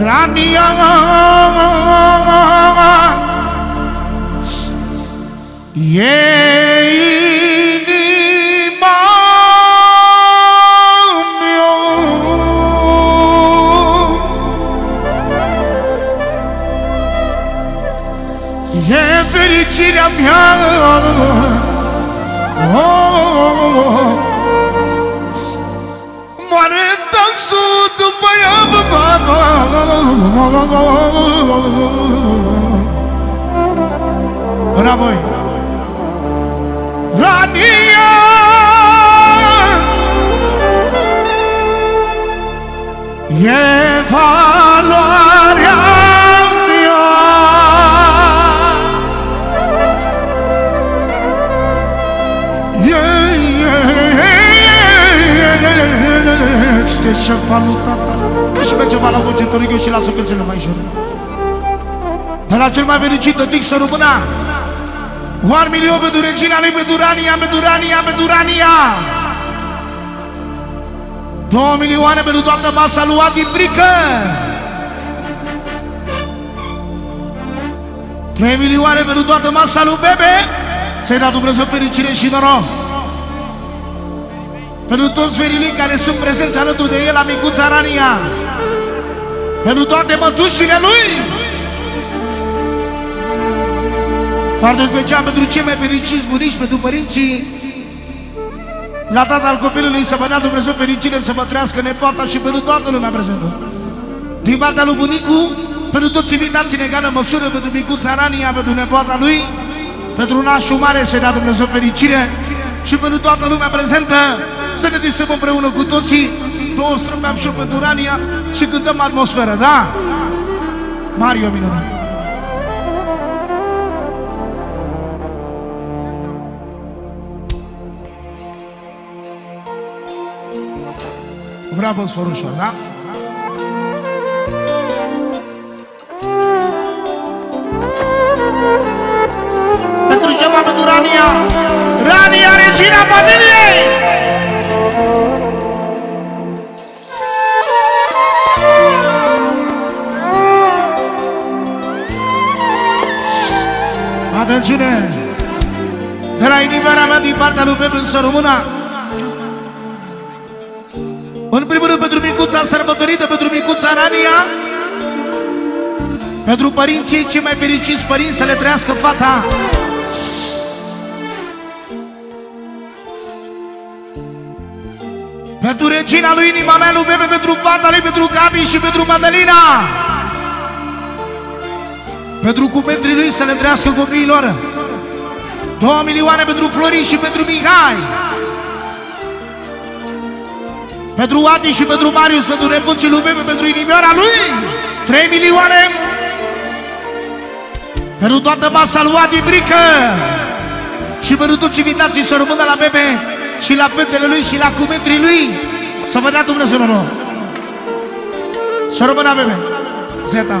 Rania E inima mea E fericirea mea oh, Moare taxul după ea Înapoi Rania E Este șefalul tata. Că și merge la voce Torică și lasă pe cele mai jur De la cel mai fericit Dic să rămână. One milion pentru regina lui pentru Rania, pentru Rania, pentru Rania Două milioane pentru toată masa lui Adi Brică. Trei milioane pentru toată masa lui Bebe. Să-i da Dumnezeu fericire și noroc pentru toți ferilii care sunt prezenți alături de el la micuța Rania, pentru toate mătușile lui, foarte special pentru cei mai fericiți bunici, pentru părinții, la tata al copilului să vă dea Dumnezeu fericire, să vă trăiască nepoata și pentru toată lumea prezentă. Din partea lui bunicu, pentru toți invitații în egală măsură, pentru micuța Rania, pentru nepoata lui, pentru nașul mare să dea Dumnezeu fericire și pentru toată lumea prezentă, să ne distrăm împreună cu toții două strofe am și eu pentru Rania și cântăm atmosferă, da? Mario minunat. Vreau sforușor, da? Pentru ceva pentru Rania Rania, regina familiei Atențiune! De la inimioara mea din partea lui Pepe să rămână În primul rând pentru micuța sărbătorită, pentru micuța Rania Pentru părinții cei mai fericiți părinți să le trăiască fata. Pentru regina lui inima mea, lui Bebe, pentru fata lui, pentru Gabi și pentru Madalina pentru cumetrii lui să le trăiască copiilor. Două milioane pentru Florin și pentru Mihai. Pentru Adi și pentru Marius, pentru nepoții lui Bebe, pentru inimioara lui. Trei milioane. Pentru toată masa lui Adi Brică. Și pentru toți invitații să rămână la Bebe și la fetele lui și la cumetrii lui. Să vă dea Dumnezeu noroc. Să rămână la Bebe. Zeta.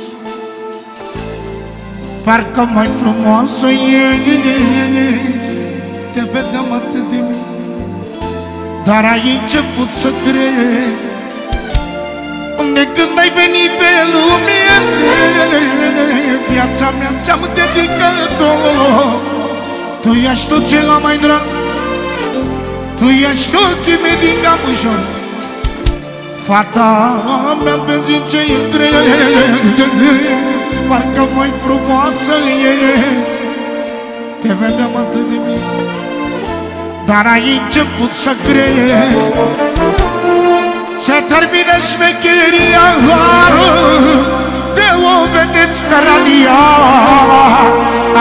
Parcă mai frumoasă ești Te vedeam atât de mic Dar ai început să crești De când ai venit pe lume Viața mea ți-am dedicat-o. Tu ești tot ce am mai drag Tu ești ochii mei din capușor Fata mea pe zi ce intre Parcă mai frumoasă ești. Te vedem atât de mic Dar ai început să crezi Se termină șmecheria De o vedeți pe ralia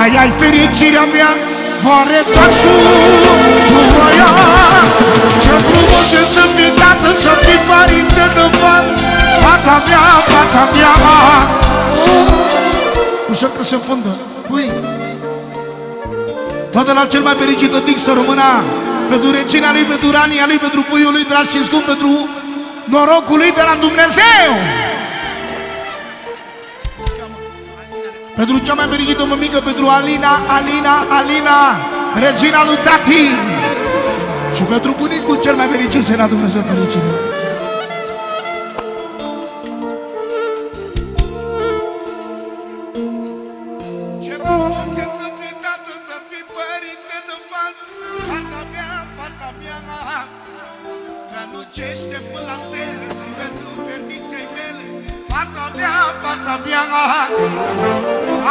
Ai ai fericirea mea Oare taxul se fundă. Pui Toată la cel mai fericit de să rămână Pentru regina lui, pentru rania lui, pentru puiul lui drag și scump Pentru norocul lui de la Dumnezeu. Pentru cea mai fericită mămică, pentru Alina, Alina, Alina, regina lui tati Și pentru bunicul cel mai fericit, să Dumnezeu fericire Ce frumos e să fii tată, să fii părinte de fan Fata mea, fata mea Strălucește până la stele Sunt pentru fetiței mele. Fata mea, fata mea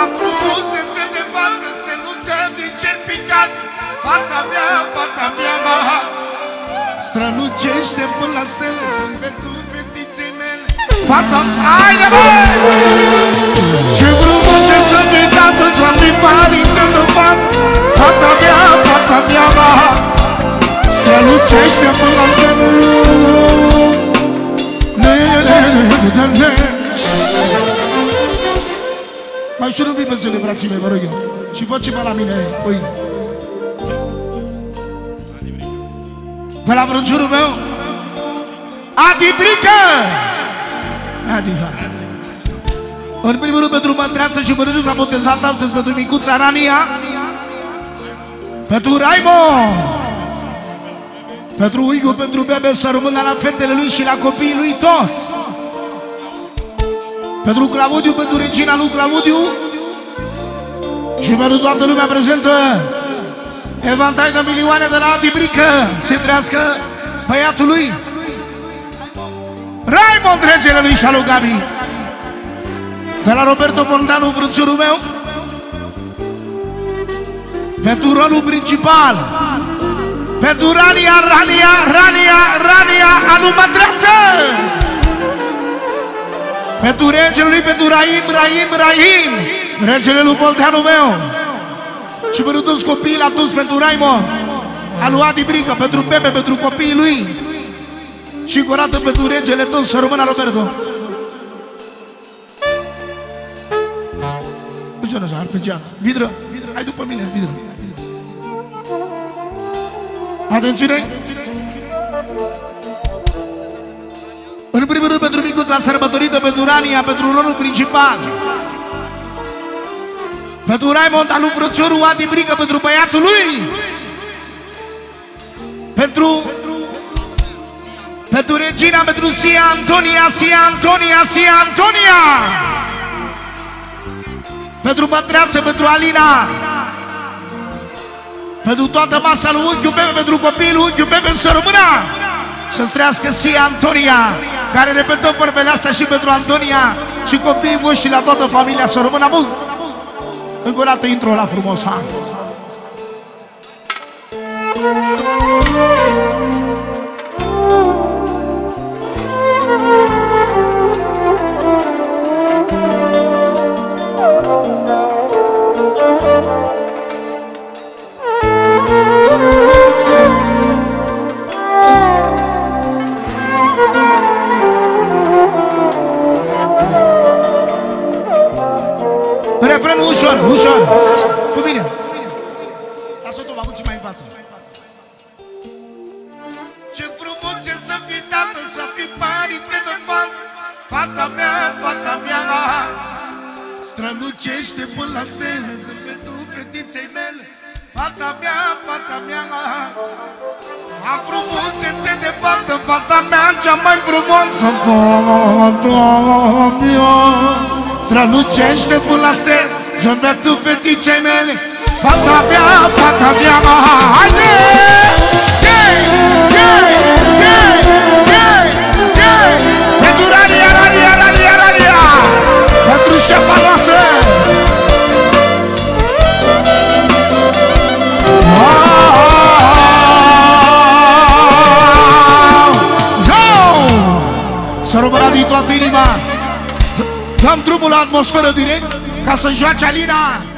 Am frumusețe de fată Steluță din cer picat. Fata mea, fata mea Strălucește până la stele Sunt pentru fetiței mele. Fata, haide bă! Ce frumos e să fii tată Să fii părinte de fată Fata mea, fata mea Strălucește până la stele mai ușor un pic pe frații mei, vă rog eu. Și face-vă la mine, păi. Pe la vrăciorul meu. Adi Brică! Adi, În primul rând pentru mântreață și Mărâșu s-a botezat astăzi pentru micuța Rania. Pentru Raimo. Pentru Igu, pentru Bebe să rămână la fetele lui și la copiii lui toți. Pentru Claudiu, pentru regina lui Claudiu. Și pentru toată lumea prezentă. Evantai de milioane de la Adi Brică se trească băiatul lui. Raimond, regele lui și lui Gabi de la Roberto Bondanu, frățiorul meu. Pentru rolul principal. Pentru Rania, Rania, Rania, Rania, Anu Matreață. Pentru regele lui, pentru Raim, Raim, Raim. Regele lui Bolteanul meu. Și pentru toți copiii la toți, pentru Raimo. A lui Adi Brică, pentru Pepe, pentru copiii lui. Și cu rată pentru regele tău, să rămână Roberto Nu ce așa, arpegiat Vidră, hai după mine, vidră. Atențiune! În primul rând pentru micuța sărbătorită, pentru Rania, pentru rolul principal. Pentru Raimond, alu frățiorul Adi Brică, pentru băiatul lui. Pentru Pentru Regina, pentru Sia Antonia, Sia Antonia, Sia Antonia Pentru Mătreață, pentru Alina Pentru toată masa lui Unchiul Pepe, pentru copiii lui Unchiul Pepe, să rămână Să-ți trăiască Sia Antonia care repetăm vorbele astea și pentru Antonia și copiii voștri și la toată familia să rămână mult. Încă o dată intro la frumos, ha? ușor, Lasă-o tu, ce mai în față. Ce frumos e să fii tată, să fii părinte de fan. Fata mea, fata mea, strălucește până la stele, zâmbetul fetiței mele. Fata mea, fata mea, a frumusețe de fată, fata mea, cea mai frumoasă, fata mea, strălucește până la stele, Zâmbetul fetiței mele Fata mea, fata mea, haide! Yeah, yeah, yeah, yeah, yeah! Pentru Rania, Rania, Rania, Rania! Pentru șefa noastră! Să rămână din toată inima Dăm drumul la atmosferă direct Ca să joace Alina